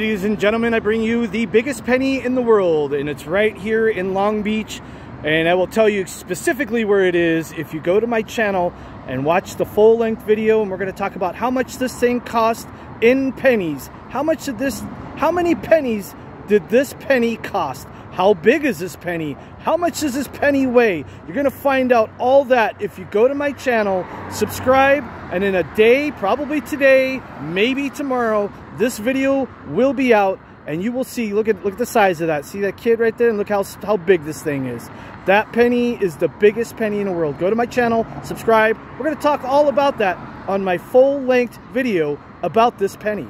Ladies and gentlemen, I bring you the biggest penny in the world, and it's right here in Long Beach. And I will tell you specifically where it is if you go to my channel and watch the full length video. And we're going to talk about how much this thing cost in pennies. How much did this, how many pennies did this penny cost? How big is this penny? How much does this penny weigh? You're going to find out all that if you go to my channel, subscribe, and in a day, probably today, maybe tomorrow, this video will be out and you will see, look at look at the size of that. See that kid right there? And look how, how big this thing is. That penny is the biggest penny in the world. Go to my channel, subscribe. We're going to talk all about that on my full-length video about this penny.